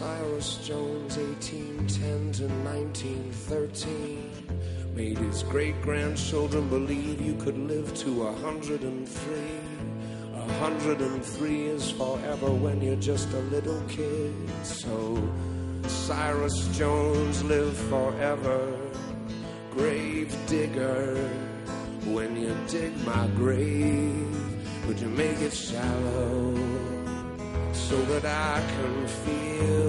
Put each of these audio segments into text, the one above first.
Cyrus Jones, 1810 to 1913, made his great grandchildren believe you could live to a 103. A 103 is forever when you're just a little kid. So Cyrus Jones lived forever. Grave digger, when you dig my grave, would you make it shallow? so that I can feel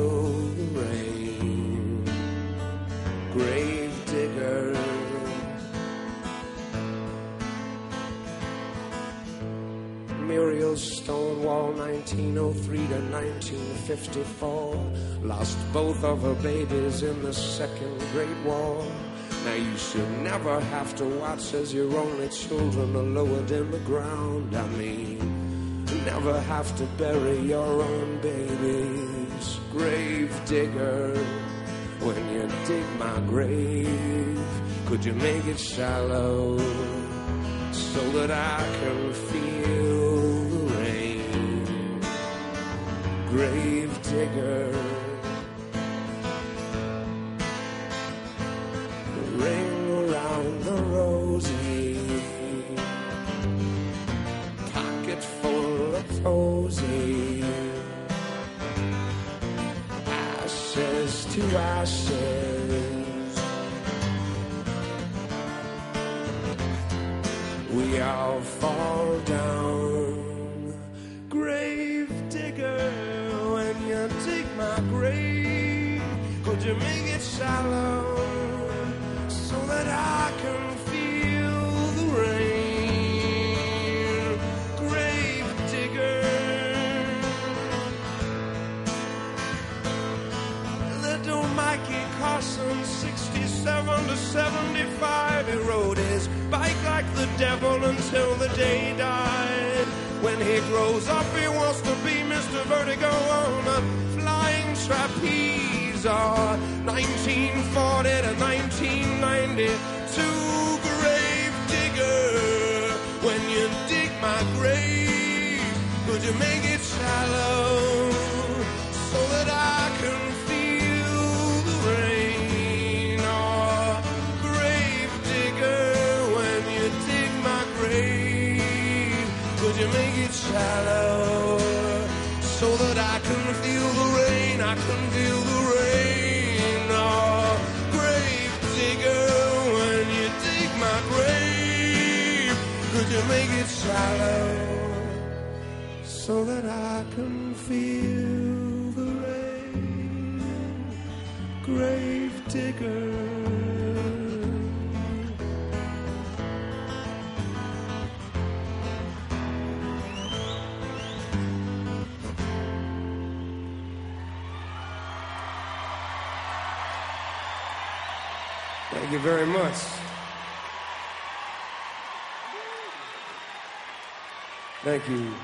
Muriel Stonewall, 1903 to 1954, lost both of her babies in the Second Great War. Now you should never have to watch as your only children are lowered in the ground. I mean, never have to bury your own babies. Grave digger, when you dig my grave, could you make it shallow so that I can feel Grave digger. Ring around the rosy pocket full of posy. Ashes to ashes. We all fall down. You make it shallow so that I can feel the rain? Grave digger. Little Mikey Carson, 67 to 75, he rode his bike like the devil until the day died. When he grows up, he wants to be Mr. Vertigo on a flying trapeze. Or 1940 to 1992, grave digger. When you dig my grave, could you make it shallow so that I can feel the rain? Or grave digger, when you dig my grave, could you make it shallow so that I can feel the rain? I can feel the rain. Make it shallow? so that I can feel the rain. Grave digger. Thank you very much. Thank you.